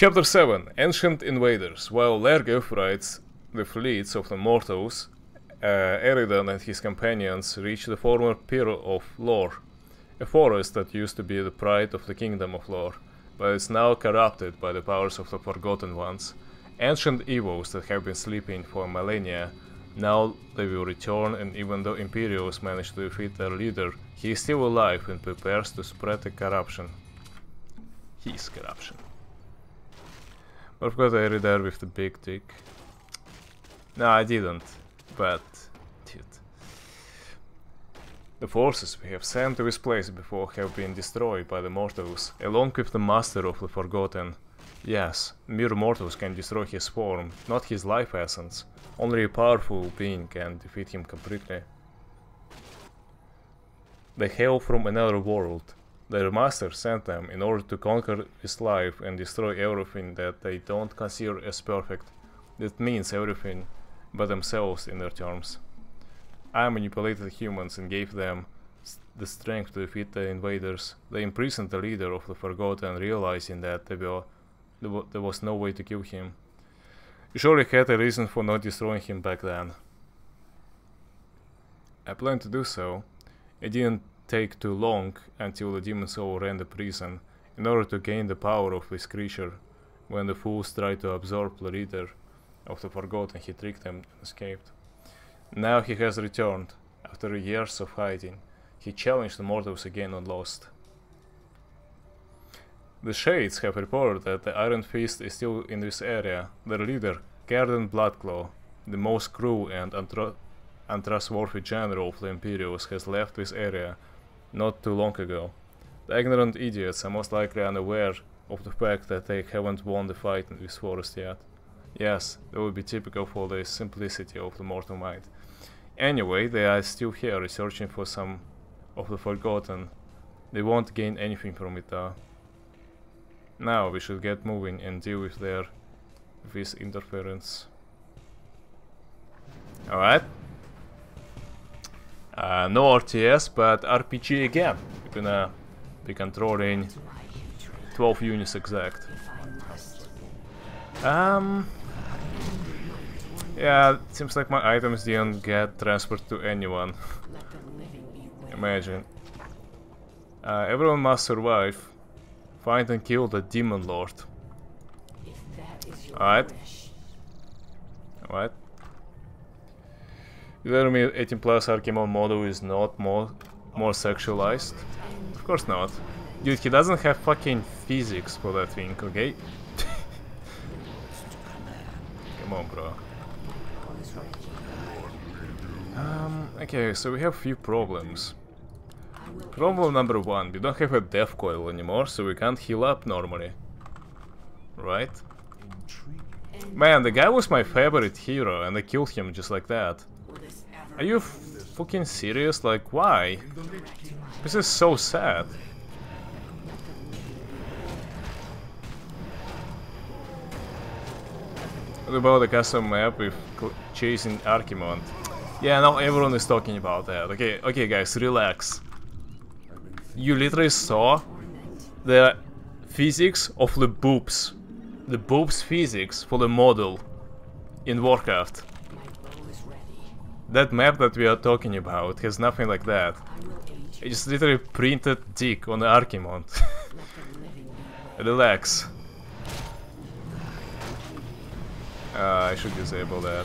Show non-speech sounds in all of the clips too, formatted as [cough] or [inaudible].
Chapter 7 Ancient Invaders. While Lergef rides the fleets of the mortals, uh, Eridan and his companions reach the former Pearl of Lore, a forest that used to be the pride of the Kingdom of Lore, but is now corrupted by the powers of the Forgotten Ones. Ancient evils that have been sleeping for millennia, now they will return and even though Imperials managed to defeat their leader, he is still alive and prepares to spread the corruption. His corruption. I've I Eri there with the big dick. No, I didn't, but... Dude. The forces we have sent to this place before have been destroyed by the mortals, along with the Master of the Forgotten. Yes, mere mortals can destroy his form, not his life essence. Only a powerful being can defeat him completely. They hail from another world. Their master sent them in order to conquer his life and destroy everything that they don't consider as perfect. That means everything but themselves in their terms. I manipulated humans and gave them the strength to defeat the invaders. They imprisoned the leader of the Forgotten, realizing that there, were, there was no way to kill him. You surely had a reason for not destroying him back then. I planned to do so. It didn't take too long until the demon soul ran the prison in order to gain the power of this creature. When the fools tried to absorb the leader of the Forgotten, he tricked them and escaped. Now he has returned. After years of hiding, he challenged the mortals again and lost. The Shades have reported that the Iron Fist is still in this area. Their leader, Garden Bloodclaw, the most cruel and untrustworthy general of the Imperials, has left this area not too long ago. The ignorant idiots are most likely unaware of the fact that they haven't won the fight in this forest yet. Yes, that would be typical for the simplicity of the mortal mind. Anyway, they are still here researching for some of the Forgotten. They won't gain anything from it though. Now we should get moving and deal with their this interference. Alright. Uh, no RTS, but RPG again. We're gonna be controlling 12 units exact. Um, yeah, it seems like my items didn't get transferred to anyone. [laughs] Imagine. Uh, everyone must survive. Find and kill the Demon Lord. Alright. Alright. You tell me 18 plus Archimonde model is not more more sexualized? Of course not. Dude, he doesn't have fucking physics for that thing, okay? [laughs] Come on, bro. Um, okay, so we have a few problems. Problem number one, we don't have a death coil anymore, so we can't heal up normally. Right? Man, the guy was my favorite hero, and I killed him just like that. Are you fucking serious? Like, why? This is so sad. What about the custom map with chasing Archimonde? Yeah, now everyone is talking about that. Okay, okay guys, relax. You literally saw the physics of the boobs. The boobs physics for the model in Warcraft. That map that we are talking about has nothing like that. I just literally printed dick on the Archimonde. [laughs] Relax. Uh, I should disable that.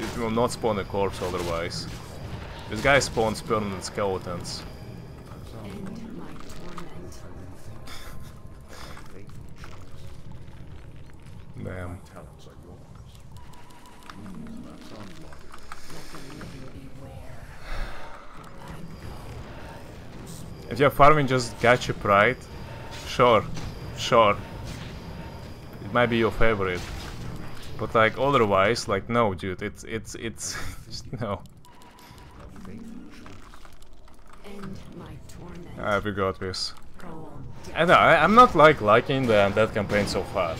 It will not spawn a corpse otherwise. This guy spawns permanent skeletons. [laughs] Damn. If you're farming just gacha pride, sure, sure. It might be your favorite. But like otherwise, like no, dude, it's it's it's [laughs] just, no. Ah, I forgot this. I know, I, am not like liking the that campaign so far.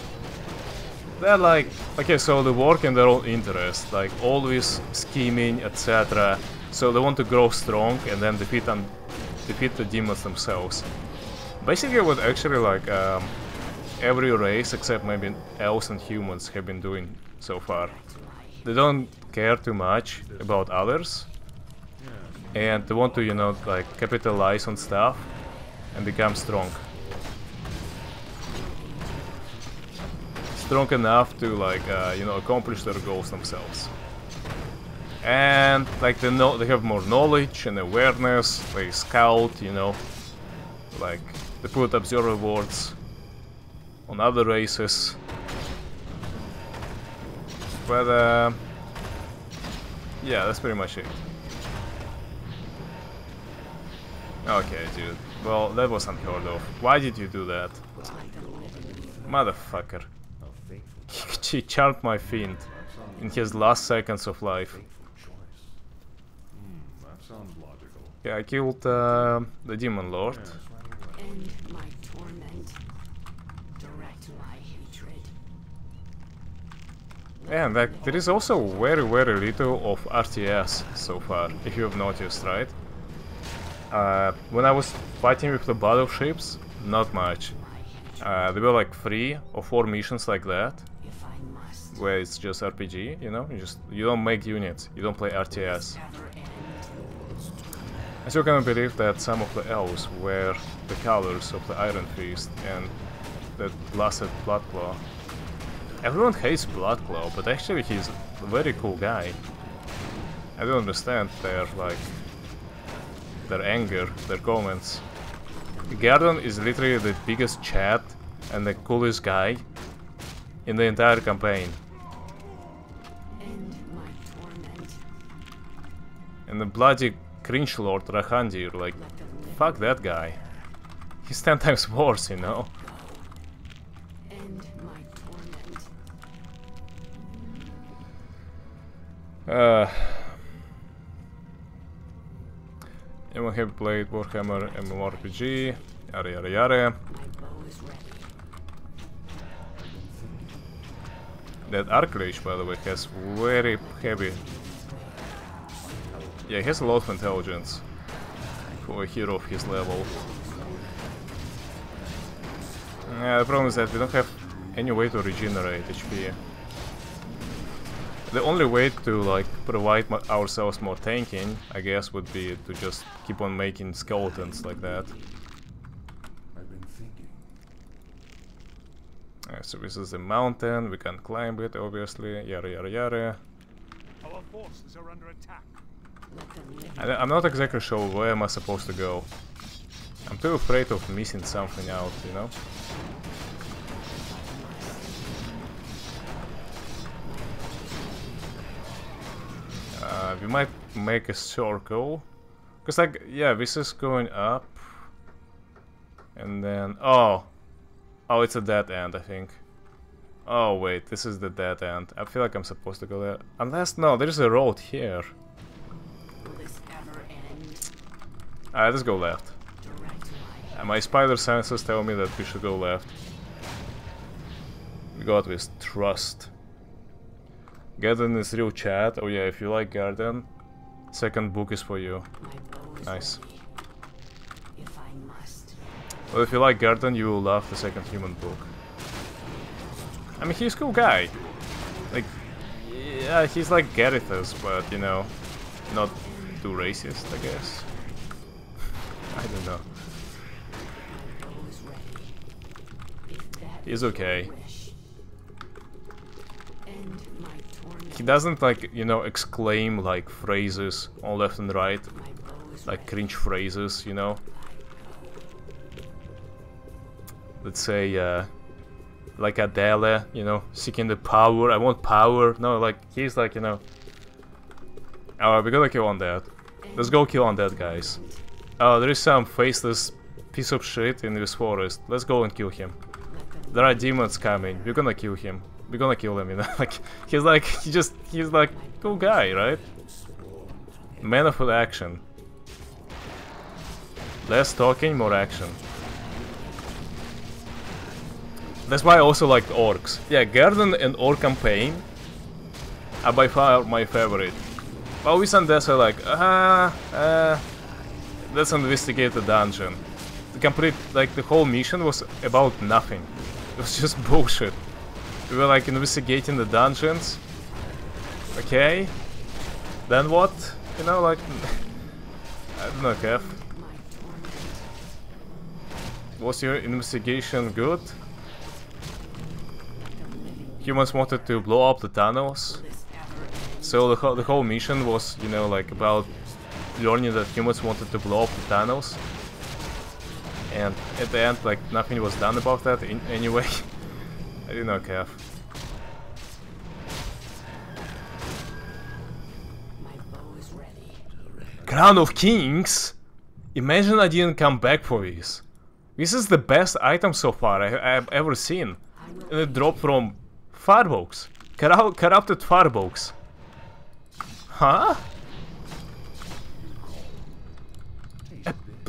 They're like, okay, so they work in their own interest, like always scheming, etc. So they want to grow strong and then defeat defeat the demons themselves. Basically, what actually like um, every race except maybe elves and humans have been doing so far. They don't care too much about others, and they want to, you know, like capitalize on stuff and become strong. Strong enough to, like, uh, you know, accomplish their goals themselves. And like they know, they have more knowledge and awareness. They scout, you know, like they put observer wards on other races. But uh, yeah, that's pretty much it. Okay, dude. Well, that was unheard of. Why did you do that? Motherfucker. He charmed my fiend in his last seconds of life. Yeah, I killed uh, the Demon Lord. End my torment. Direct my hatred. And like, there is also very very little of RTS so far, if you have noticed, right? Uh, when I was fighting with the battleships, not much. Uh, there were like three or four missions like that, If I must where it's just RPG, you know? You just you don't make units, you don't play RTS. I still cannot believe that some of the elves wear the colors of the Iron Fist and that blasted Bloodclaw. Everyone hates Bloodclaw, but actually he's a very cool guy. I don't understand their like their anger, their comments. Garden is literally the biggest chat and the coolest guy in the entire campaign. And the bloody cringe lord like, Let them live. fuck that guy. He's ten times worse, you know? Uh, anyone have played Warhammer MMORPG? Yada yada yada. That Archlage, by the way, has very heavy. Yeah, he has a lot of intelligence for a hero of his level. Yeah, the problem is that we don't have any way to regenerate HP. The only way to like provide mo- ourselves more tanking, I guess, would be to just keep on making skeletons like that. I've been thinking. So this is a mountain, we can climb it, obviously, yada yada yada. Our forces are under attack. I'm not exactly sure where am I supposed to go. I'm too afraid of missing something out, you know? Uh, we might make a circle. Cause like, yeah, this is going up. And then, oh. Oh, it's a dead end, I think. Oh wait, this is the dead end. I feel like I'm supposed to go there. Unless, no, there's a road here. Let's go left. Direct my spider senses tell me that we should go left. We got this trust. Garden is real chat. Oh yeah, if you like Garden, second book is for you. Nice. Well, if you like Garden, you will love the second human book. I mean, he's a cool guy. Like, yeah, he's like Garithos, but you know, not too racist, I guess. I don't know. He's okay. He doesn't like, you know, exclaim like phrases on left and right, like cringe phrases, you know. Let's say, uh, like Adele, you know, seeking the power. I want power. No, like he's like, you know. Alright, we gotta kill on that. Let's go kill on that, guys. Oh, there is some faceless piece of shit in this forest. Let's go and kill him. There are demons coming. We're gonna kill him. We're gonna kill him, you know. [laughs] like he's like he just he's like cool guy, right? Man of action. Less talking, more action. That's why I also like orcs. Yeah, Garden and Orc campaign are by far my favorite. But and Death are like, ah, uh, let's investigate the dungeon. The complete, like, the whole mission was about nothing. It was just [laughs] bullshit. We were like investigating the dungeons. Okay. Then what? You know, like... [laughs] I don't know, Kev. Was your investigation good? Humans wanted to blow up the tunnels. So the, whole the whole mission was, you know, like about learning that humans wanted to blow up the tunnels. And at the end, like, nothing was done about that in [laughs] anyway. I bow is ready. Crown of Kings? Imagine I didn't come back for this. This is the best item so far I have ever seen. And it dropped from Firebox. Corru corrupted Firebox. Huh?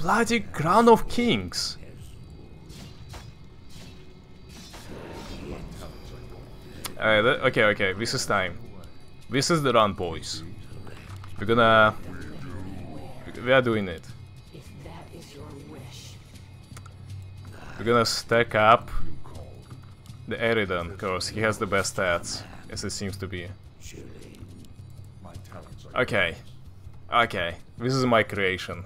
Bloody Crown of Kings. Alright, okay, okay, this is time. This is the run, boys. We're gonna... We are doing it. We're gonna stack up the Eridan, because he has the best stats, as it seems to be. Okay. Okay. This is my creation.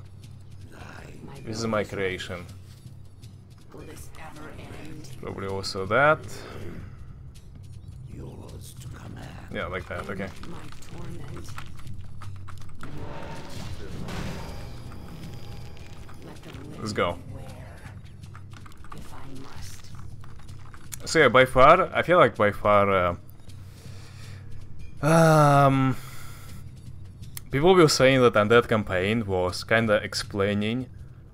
My This is my creation. will this ever end? Probably also that. Yours to command. Yeah, like that, okay. Let the living Let's go. beware. I. So yeah, by far, I feel like by far, uh, um, people were saying that Undead campaign was kinda explaining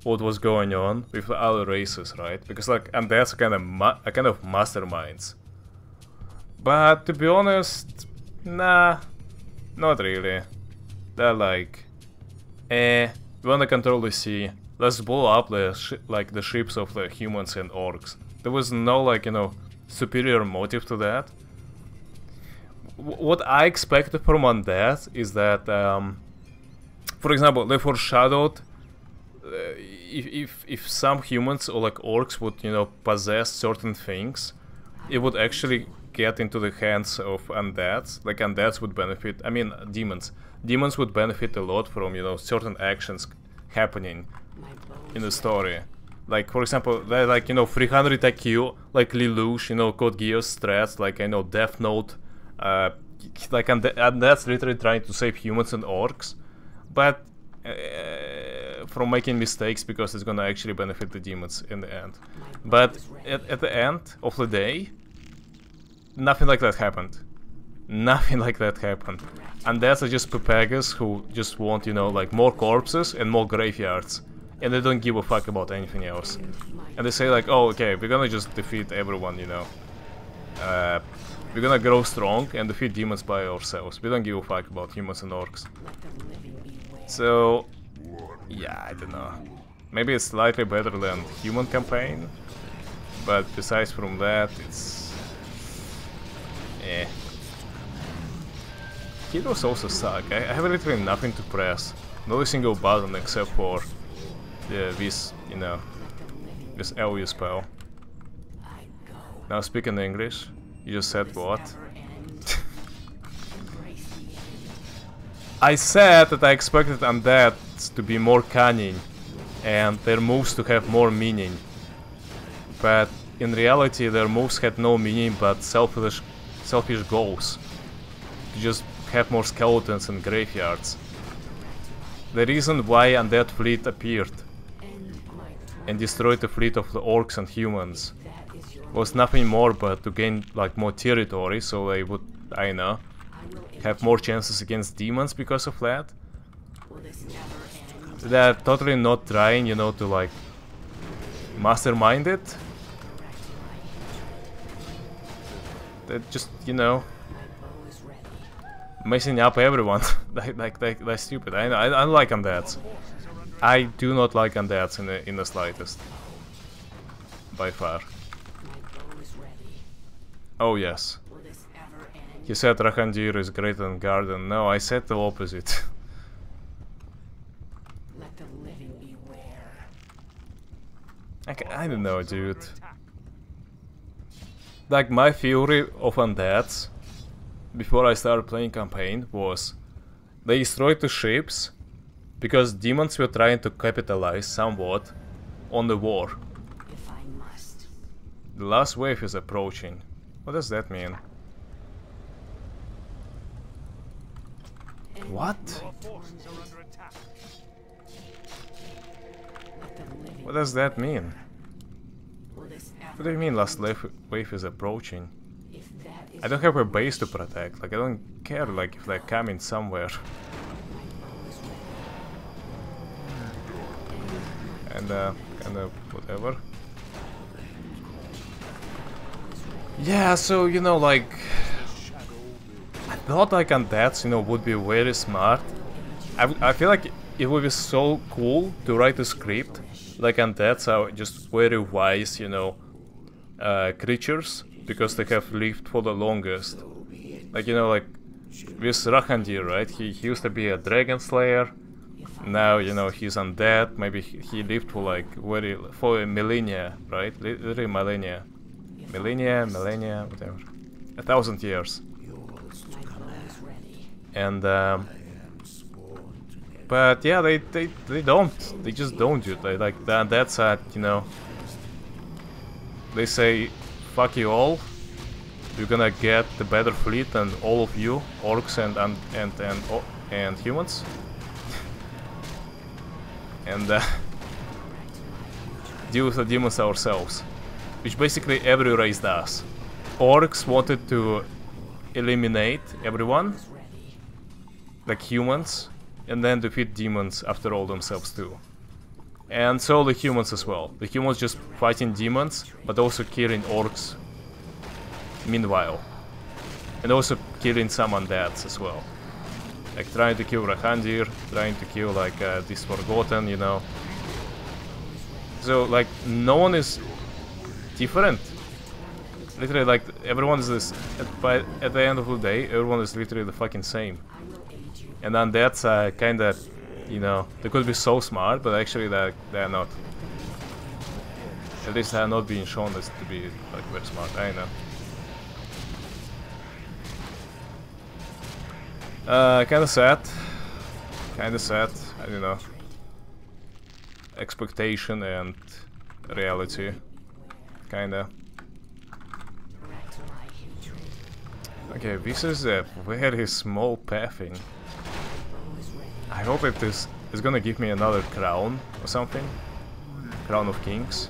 what was going on with the other races, right? Because like Undead's kind of a kind of masterminds. But to be honest, nah, not really. They're like, eh, we wanna control the sea. Let's blow up the like the ships of the humans and orcs. There was no like you know superior motive to that. W- what I expected from Undead is that, um, for example, they foreshadowed uh, if, if some humans or like orcs would you know possess certain things, it would actually get into the hands of undeads. Like undeads would benefit. I mean demons. Demons would benefit a lot from you know certain actions happening in the story. Like for example, they're like you know 300 IQ, like Lelouch, you know Code Geass strats, like I know Death Note, uh, like and, that's literally trying to save humans and orcs, but uh, from making mistakes because it's gonna actually benefit the demons in the end. But at, at the end of the day, nothing like that happened. Nothing like that happened. And that's just Pepegas who just want, you know, like more corpses and more graveyards. And they don't give a fuck about anything else. And they say like, oh, okay, we're gonna just defeat everyone, you know. Uh, we're gonna grow strong and defeat demons by ourselves. We don't give a fuck about humans and orcs. So, yeah, I don't know. Maybe it's slightly better than human campaign, but besides from that, it's eh. Heroes also suck. I, I have literally nothing to press. Not a single button except for the, this, you know, this LU spell. Now speaking English, you just said what? I said that I expected undeads to be more cunning and their moves to have more meaning. But in reality their moves had no meaning but selfish selfish goals. To just have more skeletons and graveyards. The reason why Undead Fleet appeared and destroyed the fleet of the orcs and humans was nothing more but to gain like more territory so they would, I know. Have more chances against demons because of that. Will this never end? they're totally not trying, you know, to like mastermind it. They're just, you know, My bow is ready. messing up everyone. [laughs] like, like, like, they're stupid. I, I, I like undeads. I do not like undeads in the in the slightest. By far. My bow is ready. Oh yes. Will this ever end? He said Rahandir is greater than Garden. No, I said the opposite. Let the living beware. I, I don't know, dude. Like my theory of undeads before I started playing campaign was they destroyed the ships because demons were trying to capitalize somewhat on the war. If I must. The last wave is approaching. What does that mean? End What? Our forces are under attack. Let the living. What does that mean? What do you mean last wave is approaching? I don't have a base to protect. Like I don't care like if they're coming somewhere. And uh kind of whatever. Yeah, so you know like Thought like undeads, you know, would be very smart. I, I feel like it would be so cool to write a script like undeads are just very wise, you know, uh, creatures because they have lived for the longest. Like you know, like with Rahandir, right? He, he used to be a dragon slayer. Now you know he's undead. Maybe he, he lived for like very for millennia, right? Li- Literally millennia, millennia, millennia, whatever, a thousand years. my bow is ready? And um, but yeah, they, they they don't. They just don't do. They like that. That's uh, you know. They say, "Fuck you all." You're gonna get the better fleet and all of you, orcs and and and and, and humans. [laughs] and uh, deal with the demons ourselves, which basically every race does. Orcs wanted to eliminate everyone. Like humans, and then defeat demons after all themselves too. And so the humans as well. The humans just fighting demons, but also killing orcs meanwhile. And also killing some undeads as well. Like trying to kill Rahandir, trying to kill like uh, this Forgotten, you know. So like no one is different. Literally like everyone is this at, by, at the end of the day everyone is literally the fucking same. I will aid you. And then that's uh, kind of, you know, they could be so smart, but actually they're, they're not. At least they're not being shown as to be like very smart. I know. Uh, kind of sad. Kind of sad. I don't know. Expectation and reality. Kinda. Okay, this is a very small pathing. I hope it is is gonna give me another crown or something. Crown of Kings.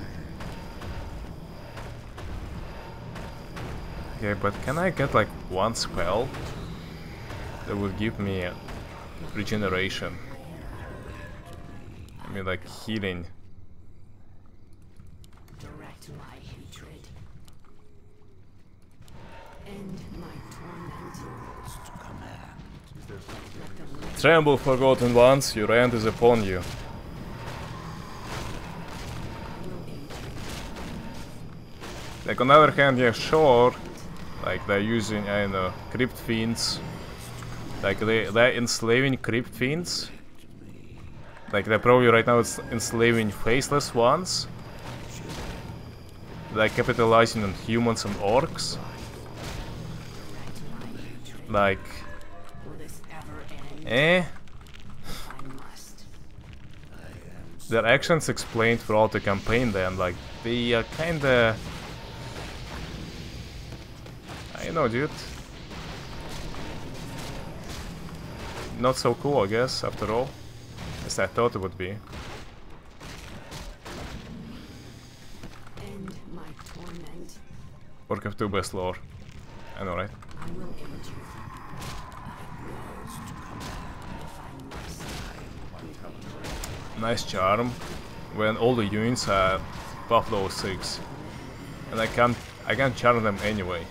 Okay, but can I get like one spell that would give me regeneration? I mean like healing. Direct my hatred. End my torment. Let the living Tremble, forgotten ones, your end is upon you. Like on the other hand, yeah, sure, like they're using, I know, crypt fiends. Like they they're enslaving crypt fiends. Like they're probably right now it's enslaving faceless ones. They're capitalizing on humans and orcs. Like, eh? Their actions explained throughout the campaign then, like, they are kinda... I know, dude. Not so cool, I guess, after all. As I thought it would be. End my torment. Warcraft 2 best lore. I know, right? I Nice charm. When all the units are buff level 6. And I can't... I can't charm them anyway.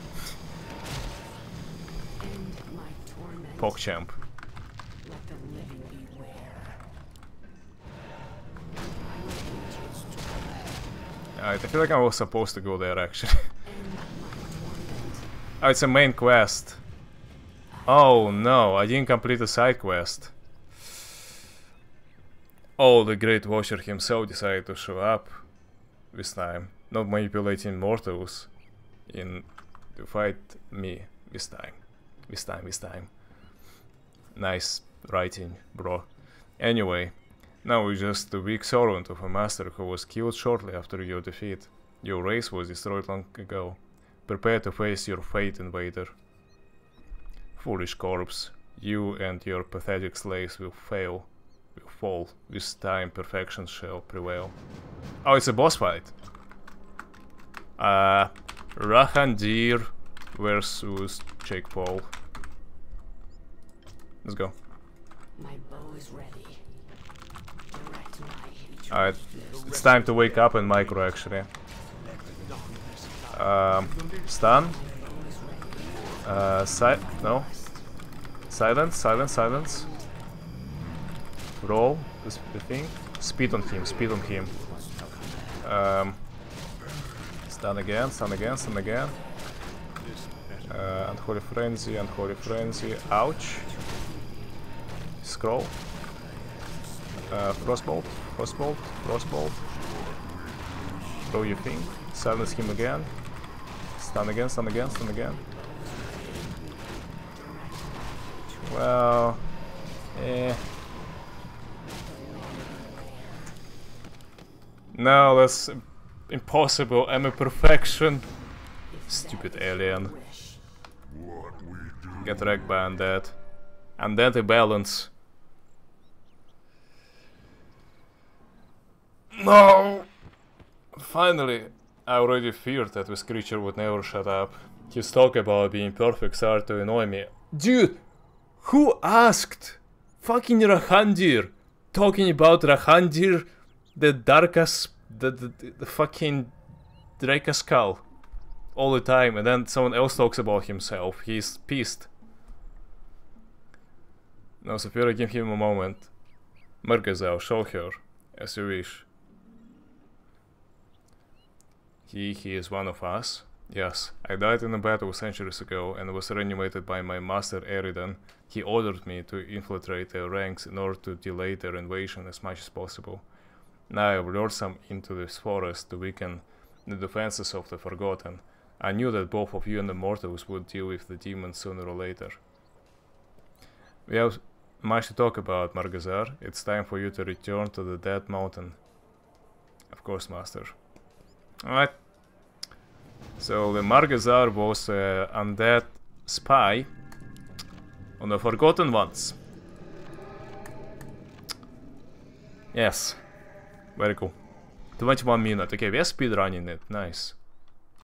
PogChamp. Alright, I feel like I was supposed to go there actually. [laughs] Oh, it's a main quest. Oh no, I didn't complete the side quest. Oh, the Great Watcher himself decided to show up this time, not manipulating mortals. in to fight me this time. This time, this time. Nice writing, bro. Anyway, now we're just the weak servant of a master who was killed shortly after your defeat. Your race was destroyed long ago. Prepare to face your fate, invader. Foolish corpse, you and your pathetic slaves will fail, fall. This time perfection shall prevail. Oh, it's a boss fight. Uh, Rahandir versus Jake Paul. Let's go. My bow is ready. Alright, it's time to wake up and micro actually. Um, stun. Uh, si no. Silence, silence, silence. Roll, this the thing. Speed on him, speed on him. Um, stun again, stun again, stun again. Uh, Unholy Frenzy, Unholy Frenzy, ouch. Scroll. Uh, Frostbolt, Frostbolt, Frostbolt. Throw your thing. Silence him again. Stun again, stun again, stun again. Well, eh. No, that's impossible. I'm a perfection. Stupid alien. Get wrecked by undead. Undead balance. No! Finally, I already feared that this creature would never shut up. His talk about being perfect started to annoy me. Dude, who asked? Fucking Rahandir. Talking about Rahandir, the Darkas, the, the, the fucking Drakaskull. All the time, and then someone else talks about himself. He's pissed. Now, Saphira, give him a moment. Mergazal, show her, as you wish. He, he is one of us. Yes, I died in a battle centuries ago and was reanimated by my master Eridan. He ordered me to infiltrate their ranks in order to delay their invasion as much as possible. Now I have lured some into this forest to weaken the defenses of the Forgotten. I knew that both of you and the mortals would deal with the demon sooner or later. We have much to talk about, Margazar. It's time for you to return to the Dead Mountain. Of course, Master. Alright. So the Margazar was an undead spy on the Forgotten Ones. Yes. Very cool. 21 minutes. Okay, we are speedrunning it. Nice.